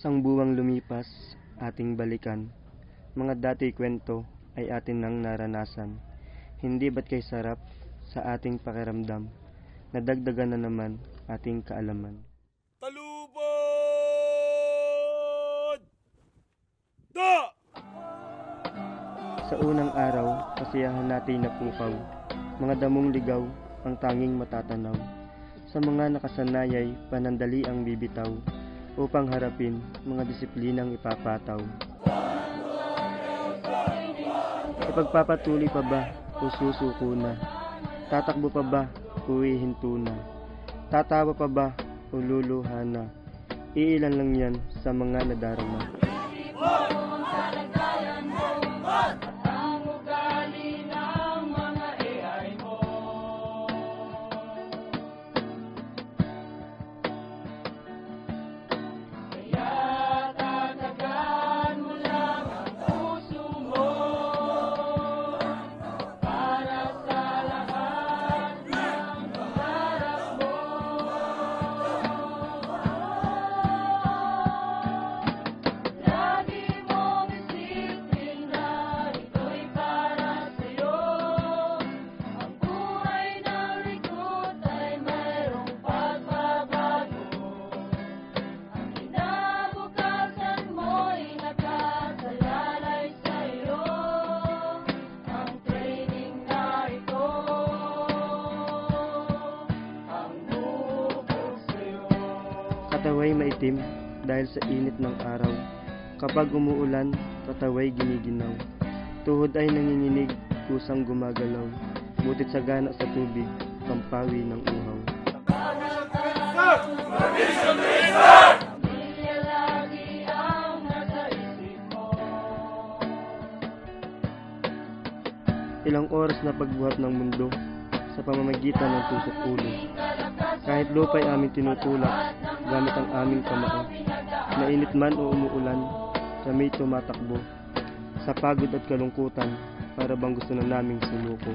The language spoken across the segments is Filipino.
Sang buwang lumipas, ating balikan. Mga dati kwento ay atin nang naranasan. Hindi ba't kay sarap sa ating pakiramdam? Nadagdagan na naman ating kaalaman. Talubod! Da! Sa unang araw, kasiyahan natin napukaw. Mga damong ligaw, ang tanging matatanaw. Sa mga nakasanayay, panandali ang bibitaw. Upang harapin, mga disiplinang ipapataw. Ipagpapatuloy pa ba o susuko na? Tatakbo pa ba o ihinto na? Tatawa pa ba o luluha na? Iilan lang yan sa mga nadarama. Kataway maitim dahil sa init ng araw. Kapag umuulan, kataway giniginaw. Tuhod ay nanginginig, kusang gumagalaw. Butit sa gana sa tubig, pampawi ng uhaw. Ilang oras na pagbuhat ng mundo sa pamamagitan ng tusok ulo. Kahit lupa'y aming tinutulak gamit ang aming kamao. Mainit man o umuulan, kami tumatakbo. Sa pagod at kalungkutan, para bang gusto na naming sumuko.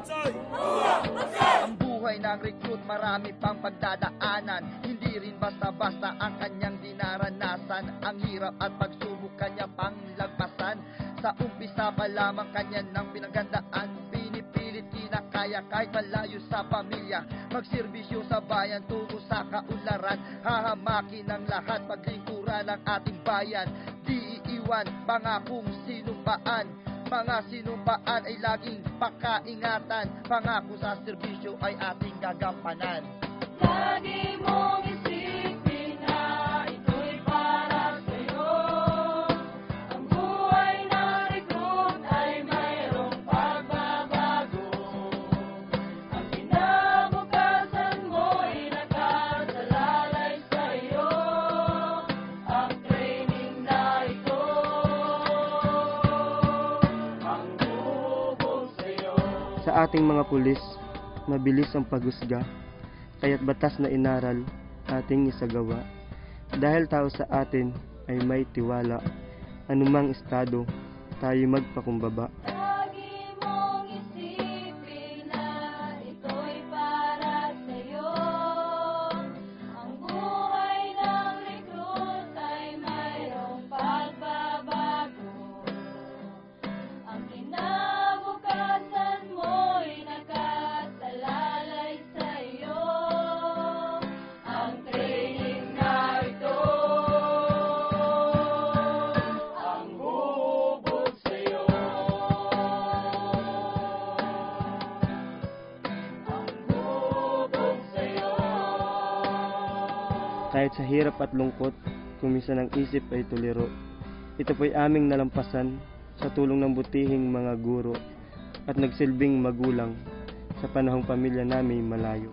Buklod, Pansay! Ang buhay ng recruit marami pang pagdadaanan. Hindi rin basta-basta ang kanyang dinaranasan. Ang hirap at pagsubok kanya pang lagpasan. Sa umpisa pa lamang kanya ng pinagandaan. Pinipilit kinakaya kahit malayo sa pamilya. Magserbisyo sa bayan tungo sa kaunlaran. Hahamakin ng lahat paglingkuran ng ating bayan. Di iiwan mga kung sinumpaan mga sinumpaan ay laging pakaingatan. Pangako sa serbisyo ay ating gagampanan Lagi mong Ating mga pulis, mabilis ang paghusga, kaya't batas na inaral ating isagawa. Dahil tao sa atin ay may tiwala, anumang estado, tayo magpakumbaba. Kahit sa hirap at lungkot, kung minsan ang isip ay tuliro. Ito po'y aming nalampasan, sa tulong ng butihing mga guro at nagsilbing magulang sa panahong pamilya namin malayo.